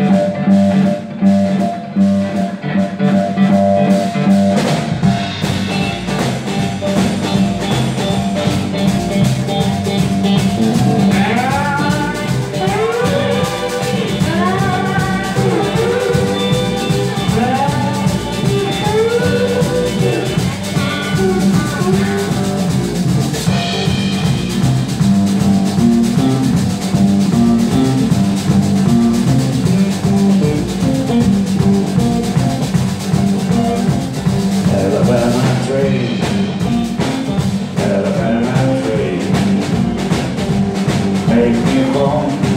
Thank Make me long